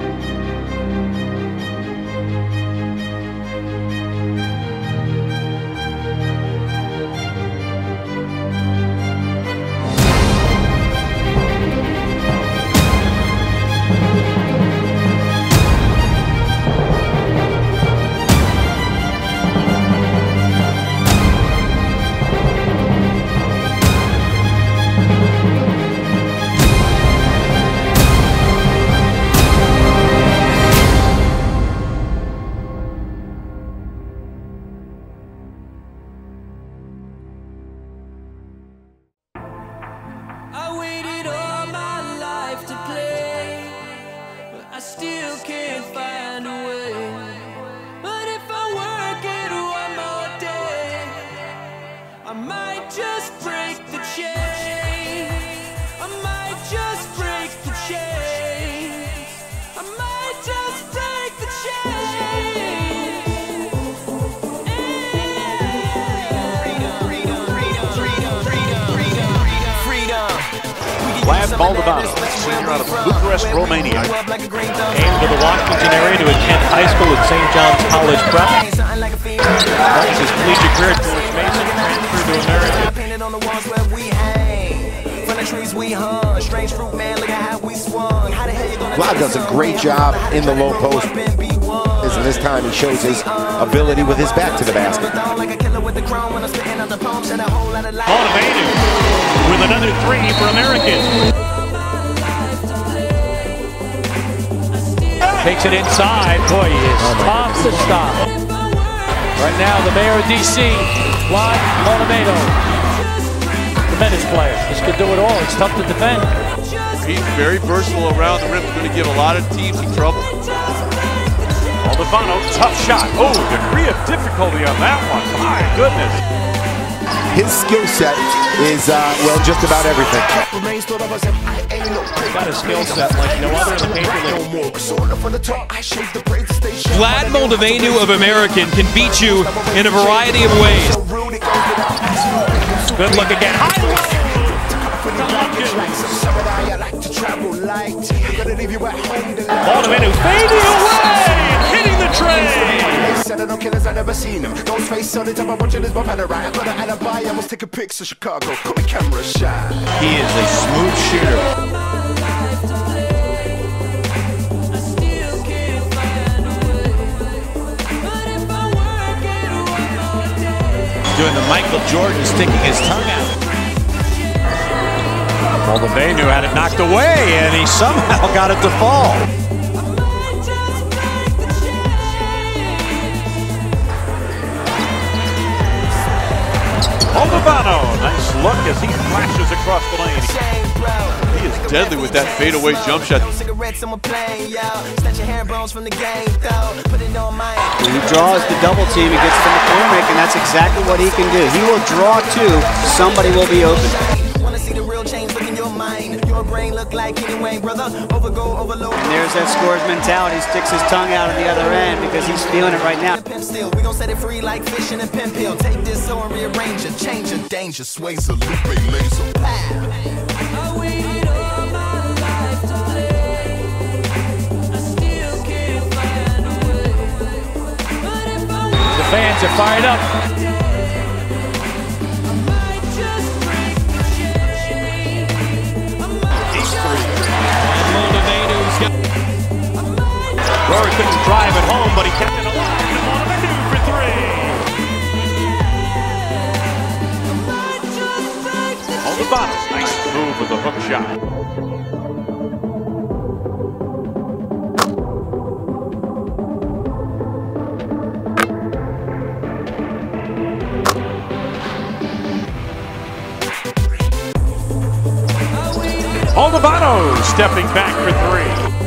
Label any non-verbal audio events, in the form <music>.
I Moldoveanu, senior out of Bucharest, Romania. Came to the Washington area to attend high school at St. John's College Prep. Starts his collegiate career at George Mason, transferred to American. Painted on the walls where we hang. From the trees we hung. Strange fruit, man, look at how we swung. How the hell you gonna Vlad does a great job in the low post. And this time he shows his ability with his back to the basket. Like with the chrome when I'm spitting out the poem. Shed a whole lot of light. Motivated with another three for American. Takes it inside. Boy, he is oh, tough to stop. Right now, the mayor of D.C., Vlad Monomato. Tremendous player. This could do it all. It's tough to defend. He's very versatile around the rim. He's going to give a lot of teams some trouble. Moldoveanu, tough shot. Oh, degree of difficulty on that one. My goodness. His skill set is, uh, well, just about everything. Got a skill set like no other in the. Vlad Moldoveanu of American can beat you in a variety of ways. Good look again. High fading away Said I don't killers, I never seen them. Ghostface on the top of watching this my panorama. I got an alibi, I take a pics of Chicago. Call me camera shy. He is a smooth shooter. Doing the Michael Jordan, sticking his tongue out. Moldoveanu had it knocked away, and he somehow <laughs> got it to fall. Moldoveanu, nice look as he flashes across the lane. He is deadly with that fadeaway jump shot. Cigarettes on my plane, yo. Snatch your hair bones from the game, though. Put it on my. When he draws the double team, he gets to the McCormick, and that's exactly what he can do. He will draw two. Somebody will be open. Look like anyway, brother. Overgo, overload. And there's that scores mentality. He sticks his tongue out at the other end because he's feeling it right now. Pimp still, we gon' set it free like fish in a pin pill. Take this so and rearrange it, change it, danger, sways a loop, laser. I waited all my life Couldn't drive it home, but he kept it alive. Just the Moldoveanu, nice move with the hook shot. Moldoveanu stepping back for three.